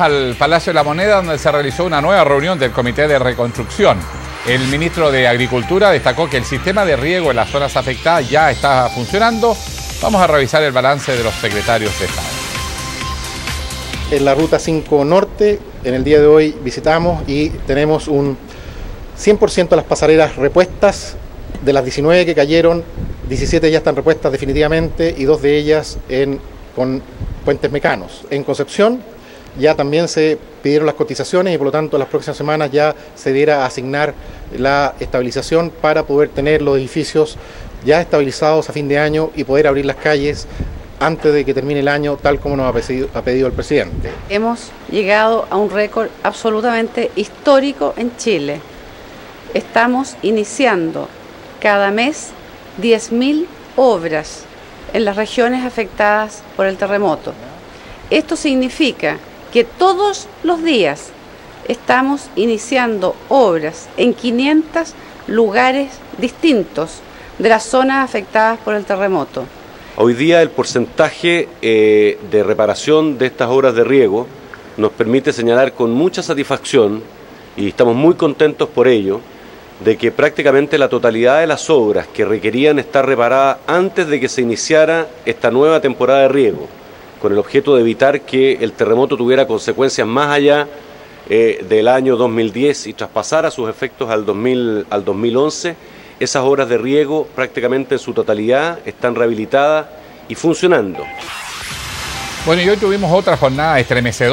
al Palacio de la Moneda donde se realizó una nueva reunión del Comité de Reconstrucción. El ministro de Agricultura destacó que el sistema de riego en las zonas afectadas ya está funcionando. Vamos a revisar el balance de los secretarios de Estado. En la ruta 5 Norte, en el día de hoy visitamos y tenemos un 100% de las pasarelas repuestas. De las 19 que cayeron, 17 ya están repuestas definitivamente y dos de ellas en, con puentes mecanos. En Concepción, ya también se pidieron las cotizaciones y por lo tanto las próximas semanas ya se diera a asignar la estabilización para poder tener los edificios ya estabilizados a fin de año y poder abrir las calles antes de que termine el año, tal como nos ha pedido, ha pedido el presidente. Hemos llegado a un récord absolutamente histórico en Chile. Estamos iniciando cada mes 10.000 obras en las regiones afectadas por el terremoto. Esto significa que todos los días estamos iniciando obras en 500 lugares distintos de las zonas afectadas por el terremoto. Hoy día el porcentaje eh, de reparación de estas obras de riego nos permite señalar con mucha satisfacción, y estamos muy contentos por ello, de que prácticamente la totalidad de las obras que requerían estar reparadas antes de que se iniciara esta nueva temporada de riego, con el objeto de evitar que el terremoto tuviera consecuencias más allá eh, del año 2010 y traspasara sus efectos al, 2000, al 2011, esas obras de riego prácticamente en su totalidad están rehabilitadas y funcionando. Bueno, y hoy tuvimos otra jornada estremecedora.